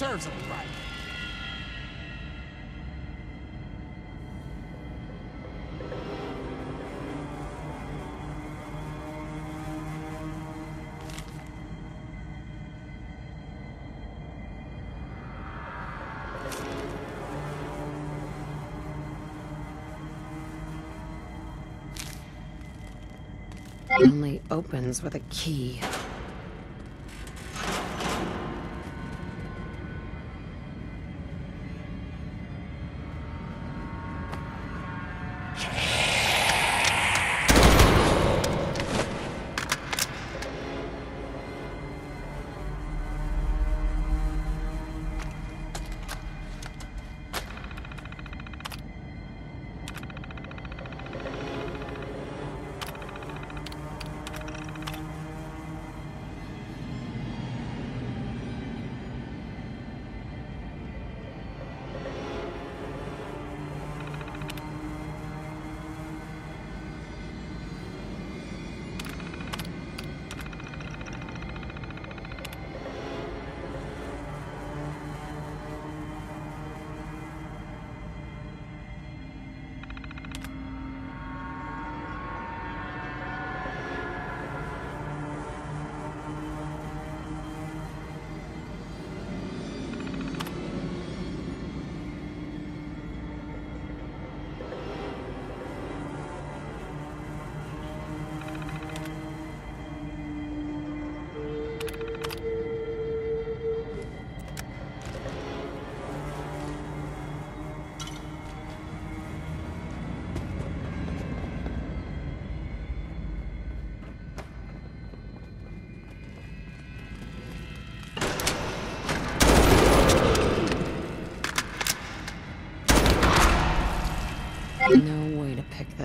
serves him right. only opens with a key.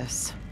this.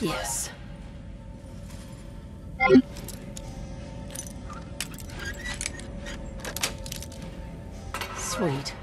Yes. Sweet.